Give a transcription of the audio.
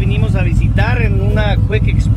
vinimos a visitar en una Quick Express